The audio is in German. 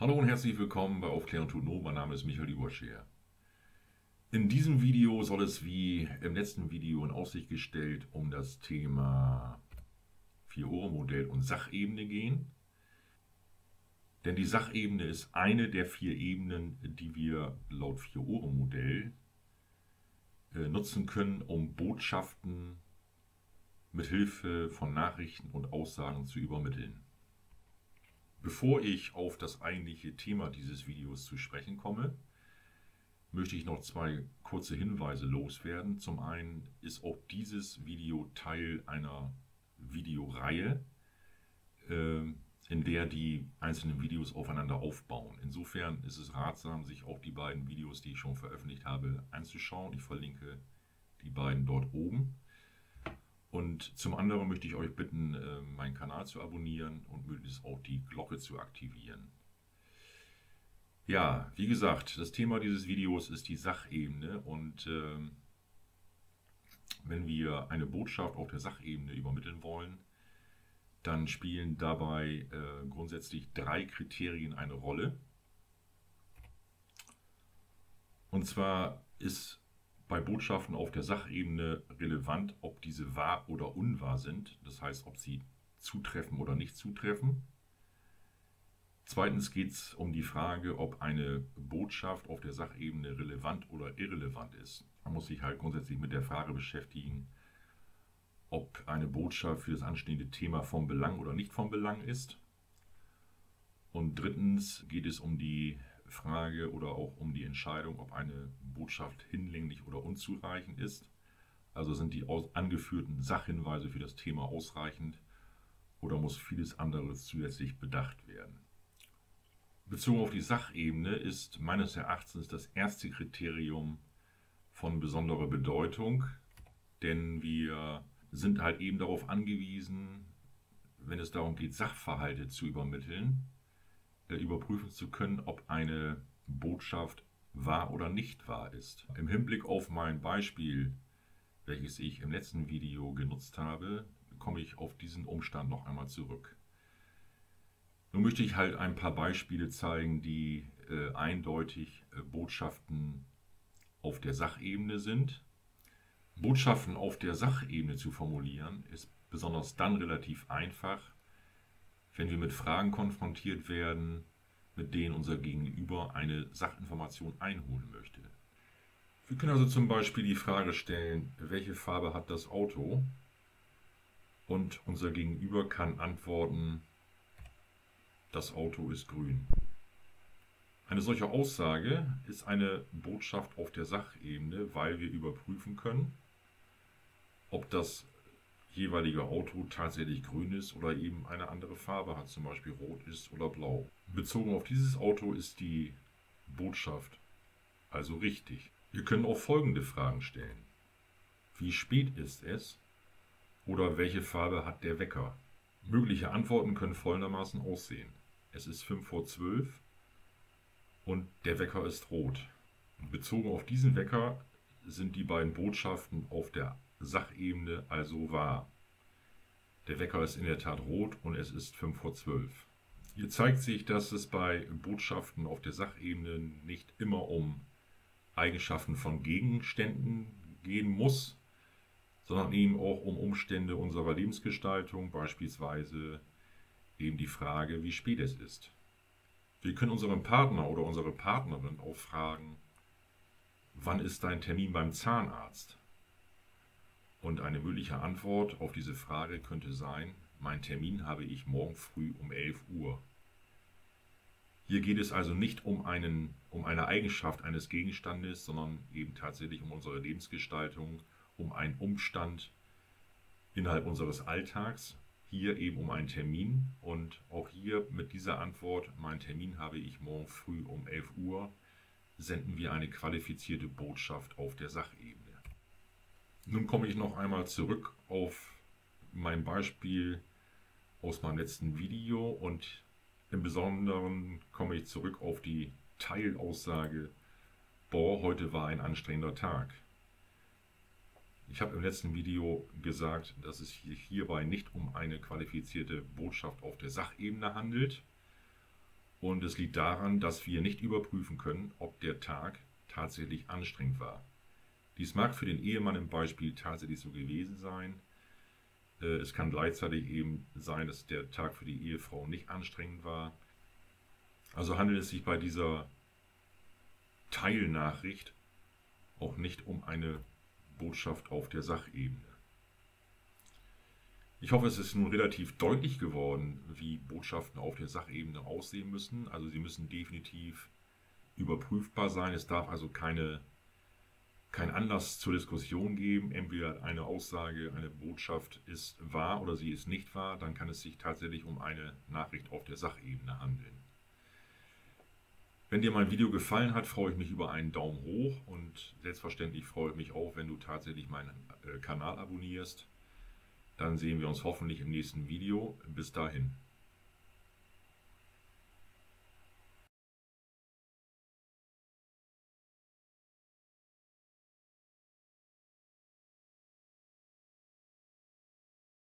Hallo und herzlich willkommen bei Aufklärung tut Not. Mein Name ist Michael Überscher. In diesem Video soll es wie im letzten Video in Aussicht gestellt um das Thema Vier-Ohren-Modell und Sachebene gehen. Denn die Sachebene ist eine der vier Ebenen, die wir laut Vier-Ohren-Modell äh, nutzen können, um Botschaften mit Hilfe von Nachrichten und Aussagen zu übermitteln. Bevor ich auf das eigentliche Thema dieses Videos zu sprechen komme, möchte ich noch zwei kurze Hinweise loswerden. Zum einen ist auch dieses Video Teil einer Videoreihe, ähm, in der die einzelnen Videos aufeinander aufbauen. Insofern ist es ratsam, sich auch die beiden Videos, die ich schon veröffentlicht habe, anzuschauen. Ich verlinke die beiden dort oben. Und zum anderen möchte ich euch bitten, äh, meinen Kanal zu abonnieren und möglichst auch die Glocke zu aktivieren. Ja, wie gesagt, das Thema dieses Videos ist die Sachebene und äh, wenn wir eine Botschaft auf der Sachebene übermitteln wollen, dann spielen dabei äh, grundsätzlich drei Kriterien eine Rolle. Und zwar ist bei Botschaften auf der Sachebene relevant, ob diese wahr oder unwahr sind, das heißt, ob sie zutreffen oder nicht zutreffen. Zweitens geht es um die Frage, ob eine Botschaft auf der Sachebene relevant oder irrelevant ist. Man muss sich halt grundsätzlich mit der Frage beschäftigen, ob eine Botschaft für das anstehende Thema vom Belang oder nicht vom Belang ist. Und drittens geht es um die Frage oder auch um die Entscheidung, ob eine Botschaft hinlänglich oder unzureichend ist. Also sind die angeführten Sachhinweise für das Thema ausreichend oder muss vieles anderes zusätzlich bedacht werden. Bezogen auf die Sachebene ist meines Erachtens das erste Kriterium von besonderer Bedeutung, denn wir sind halt eben darauf angewiesen, wenn es darum geht, Sachverhalte zu übermitteln, überprüfen zu können, ob eine Botschaft wahr oder nicht wahr ist. Im Hinblick auf mein Beispiel, welches ich im letzten Video genutzt habe, komme ich auf diesen Umstand noch einmal zurück. Nun möchte ich halt ein paar Beispiele zeigen, die äh, eindeutig äh, Botschaften auf der Sachebene sind. Botschaften auf der Sachebene zu formulieren, ist besonders dann relativ einfach, wenn wir mit Fragen konfrontiert werden, mit denen unser Gegenüber eine Sachinformation einholen möchte. Wir können also zum Beispiel die Frage stellen, welche Farbe hat das Auto? Und unser Gegenüber kann antworten, das Auto ist grün. Eine solche Aussage ist eine Botschaft auf der Sachebene, weil wir überprüfen können, ob das jeweilige Auto tatsächlich grün ist oder eben eine andere Farbe hat, zum Beispiel rot ist oder blau. Bezogen auf dieses Auto ist die Botschaft also richtig. Wir können auch folgende Fragen stellen. Wie spät ist es? Oder welche Farbe hat der Wecker? Mögliche Antworten können folgendermaßen aussehen. Es ist 5 vor 12 und der Wecker ist rot. Bezogen auf diesen Wecker sind die beiden Botschaften auf der Sachebene also wahr. Der Wecker ist in der Tat rot und es ist 5 vor 12. Hier zeigt sich, dass es bei Botschaften auf der Sachebene nicht immer um Eigenschaften von Gegenständen gehen muss, sondern eben auch um Umstände unserer Lebensgestaltung, beispielsweise eben die Frage, wie spät es ist. Wir können unseren Partner oder unsere Partnerin auch fragen, wann ist dein Termin beim Zahnarzt? Und eine mögliche Antwort auf diese Frage könnte sein, mein Termin habe ich morgen früh um 11 Uhr. Hier geht es also nicht um, einen, um eine Eigenschaft eines Gegenstandes, sondern eben tatsächlich um unsere Lebensgestaltung, um einen Umstand innerhalb unseres Alltags. Hier eben um einen Termin und auch hier mit dieser Antwort, mein Termin habe ich morgen früh um 11 Uhr, senden wir eine qualifizierte Botschaft auf der Sachebene. Nun komme ich noch einmal zurück auf mein Beispiel aus meinem letzten Video und im Besonderen komme ich zurück auf die Teilaussage, boah, heute war ein anstrengender Tag. Ich habe im letzten Video gesagt, dass es sich hierbei nicht um eine qualifizierte Botschaft auf der Sachebene handelt. Und es liegt daran, dass wir nicht überprüfen können, ob der Tag tatsächlich anstrengend war. Dies mag für den Ehemann im Beispiel tatsächlich so gewesen sein. Äh, es kann gleichzeitig eben sein, dass der Tag für die Ehefrau nicht anstrengend war. Also handelt es sich bei dieser Teilnachricht auch nicht um eine Botschaft auf der Sachebene. Ich hoffe, es ist nun relativ deutlich geworden, wie Botschaften auf der Sachebene aussehen müssen. Also sie müssen definitiv überprüfbar sein. Es darf also keine, kein Anlass zur Diskussion geben. Entweder eine Aussage, eine Botschaft ist wahr oder sie ist nicht wahr. Dann kann es sich tatsächlich um eine Nachricht auf der Sachebene handeln. Wenn dir mein Video gefallen hat, freue ich mich über einen Daumen hoch und selbstverständlich freue ich mich auch, wenn du tatsächlich meinen äh, Kanal abonnierst. Dann sehen wir uns hoffentlich im nächsten Video. Bis dahin.